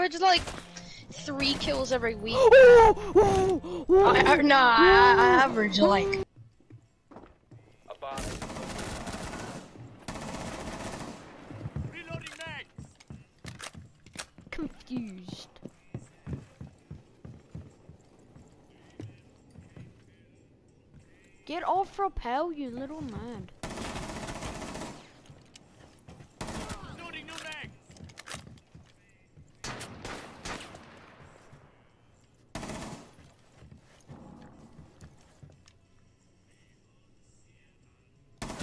average like three kills every week. I, I, nah, I, I average like. Confused. Get off rappel, you little nerd. Op 4 last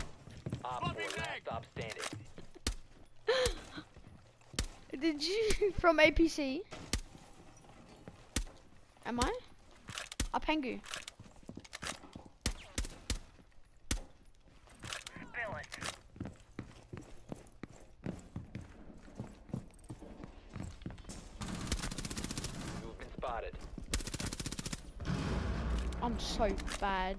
stop standing. Did you from APC? Am I? A pengu. You've been spotted. I'm so bad.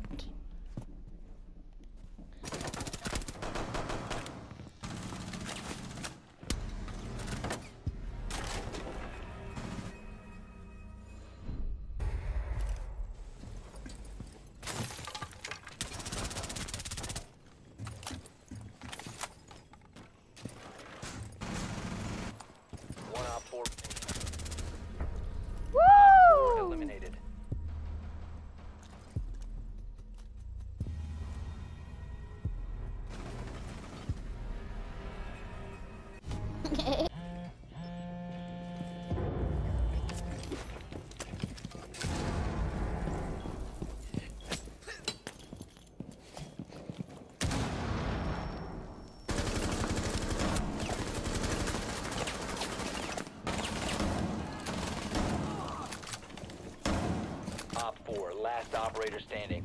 Op 4 last operator standing.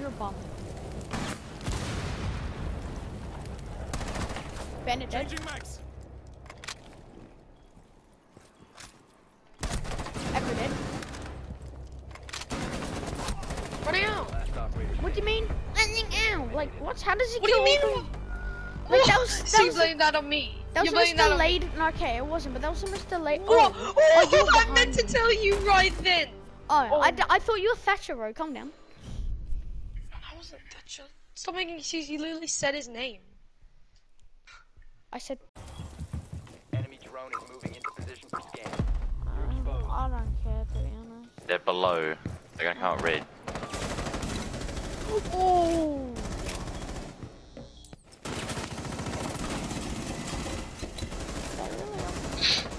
You're a bum. Bandit dead. Ever dead. What are you? Last operator What do you mean? Landing out. Like what? How does he What do you kill mean? all three- Like that was so that you was, blame that on me. that was the blame most that me. delayed. No, okay, it wasn't. But that was the most delayed. Oh, Oh, oh, you I meant to tell you right then. oh, oh. I, d- I thought you were Thatcher, bro. Calm down. I wasn't Thatcher. Stop making excuses. You literally said his name. I said. Enemy drone is moving into position for scan. I don't care to be honest. They're below. They're gonna come out red.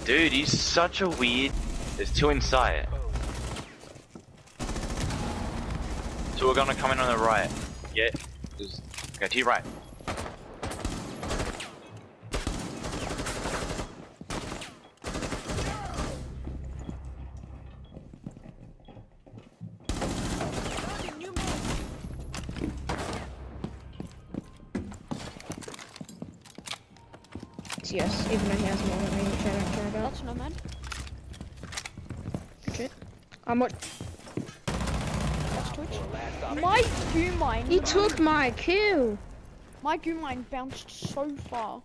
Dude, he's such a weird. There's two inside. Two are gonna come in on the right. Yeah. Okay, to your right. Yes, even though he has more than me. Shout out, shout out. That's no man. Shit. I'm what? That's Twitch. My Gu mine. He took my kill. My Gu mine bounced so far.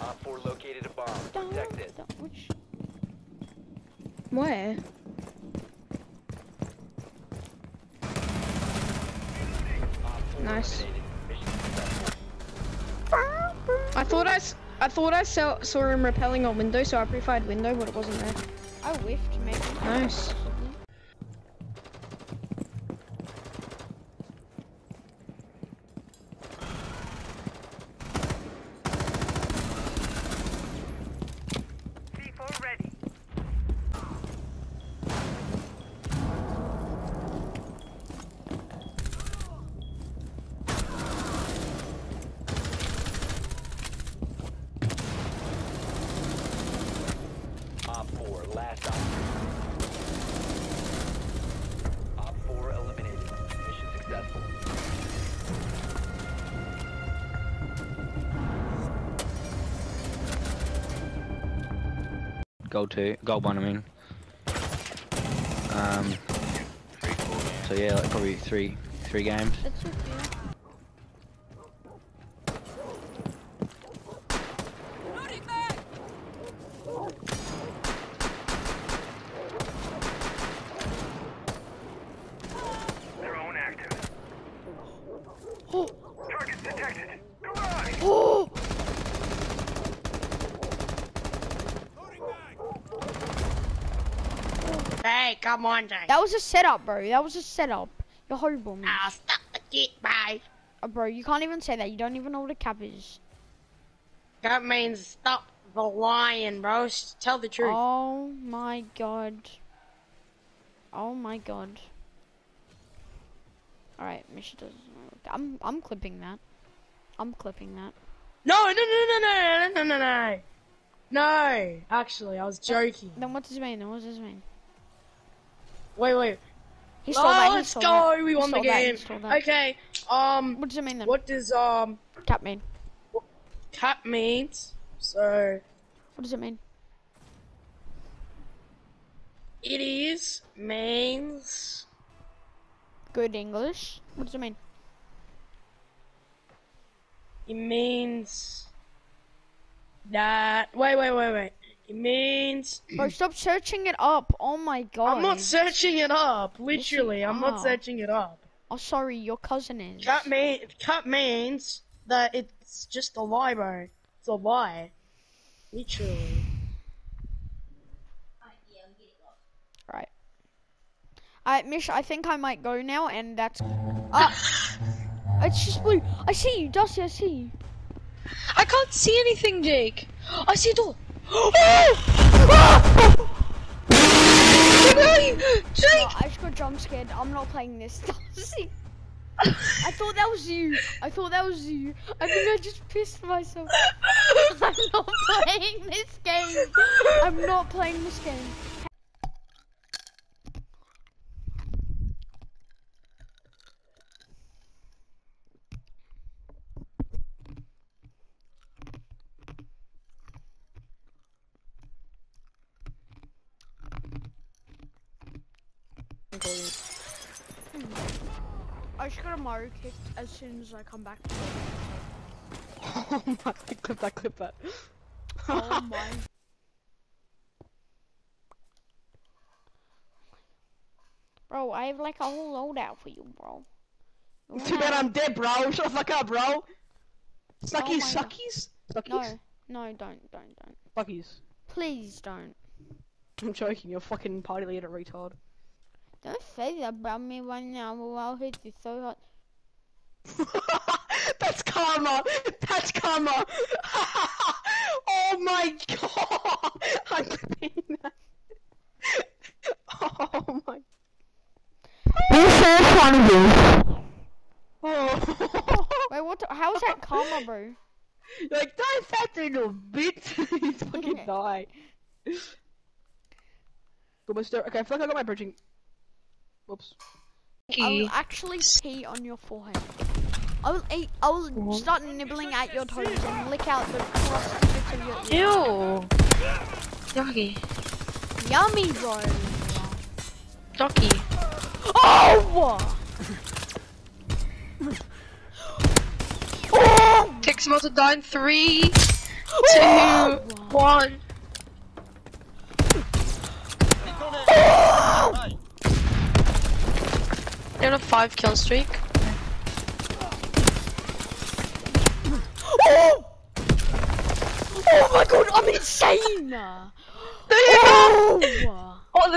Op 4 located a bomb. Down, Protect it. which? Where? Nice. eliminated. Mission successful. I thought I, I thought I saw, saw him repelling on window, so I pre-fired window, but it wasn't there. I whiffed, maybe. Nice. Gold two, gold one. I mean. Um. So yeah, like probably three, three games. That's okay. Oh. Oh. Hey, come on, Jake. That was a setup, bro. That was a setup. You're horrible, man. I'll stop the dick, mate. Uh, bro, you can't even say that. You don't even know what a cap is. That means stop the lying, bro. Tell the truth. Oh my god. Oh my god. Alright, Misha doesn't know. I'm I'm clipping that. I'm clipping that. No, no, no, no, no, no, no, no. No, No, actually, I was joking. Then what's his name? Then what's his name? Wait, wait. He Oh, that. He let's stole go. that. We won the stole game. Okay. Um, What does it mean then? what does um Cap mean? cap means? So What does it mean? it is means Good English. What does it mean? it means that. Wait, wait, wait, wait. It means Bro, stop searching it up. Oh my god. I'm not searching it up. Literally, I'm are. not searching it up. Oh, sorry, your cousin is. Cut mean cut means that it's just a lie, bro. It's a lie. Literally. Right. Alright, Mish, I think I might go now, and that's. Ah! it's just blue. I see you, Dusty, I see you. I can't see anything, Jake. I see a door. I just got jump scared. I'm not playing this. I thought that was you. I thought that was you. I think I just pissed myself. I'm not playing this game. I'm not playing this game. Hmm. I just got a Mario kick as soon as I come back. Oh my, clip that, clip that. oh my. Bro, I have like a whole loadout for you, bro. You Too bad I'm dead, bro. Shut the fuck up, bro. Suckies, Oh my God. suckies, suckies, No, no, don't, don't, don't. suckies. Please don't. I'm joking. You're fucking party leader retard. Don't say that about me right now, or I'll hit you so hard. That's karma. That's karma. oh my god. I'm clipping that. Oh my. Oh. Wait, what? The, how is that karma, bro? like don't that little bit. He's fucking die. Almost there. Okay, I feel like I got my bridging. Whoops. I will actually pee on your forehead. I will eat. I will start nibbling at your toes and lick out the crusty bits of your ear. Ew. Doggy. Yummy, bro. Doggy. Oh! oh! Takes him out to die in three, two, oh! one. They're on a five kill streak. Oh! Oh my god, I'm insane! There you. Oh! Oh, oh